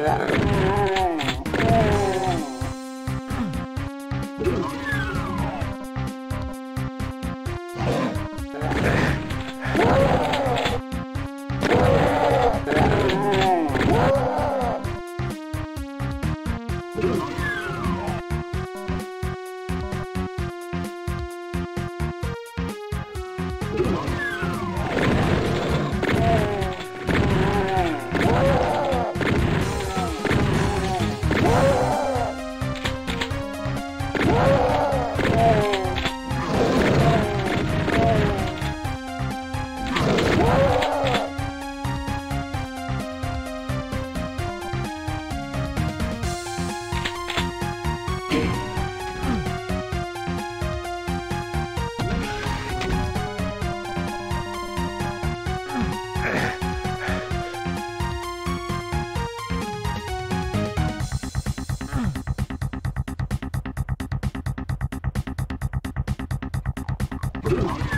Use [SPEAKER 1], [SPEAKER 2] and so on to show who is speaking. [SPEAKER 1] Come o
[SPEAKER 2] Come on.